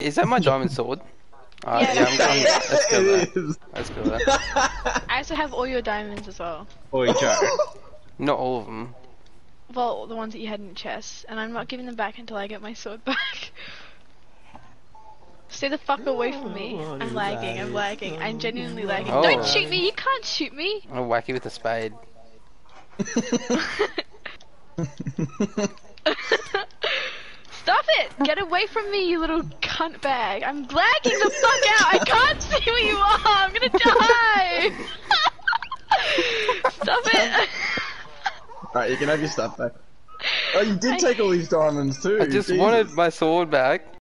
Is that my diamond sword? Uh, Yeah, yeah, I'm, I'm, let's go there. It is. Let's go there. I also have all your diamonds as well. Oi, Joe. Not all of them. Well, the ones that you had in your chest, and I'm not giving them back until I get my sword back. Stay the fuck away from me. I'm lagging, I'm lagging. I'm genuinely lagging. Oh. Don't shoot me, you can't shoot me! I'll whack you with a spade. Stop it! Get away from me, you little cunt bag. I'm lagging the fuck out! I can't see where you are! I'm gonna die! Stop it! Alright, you can have your stuff back. Oh, you did I- take all these diamonds too. I just Jesus. wanted my sword back.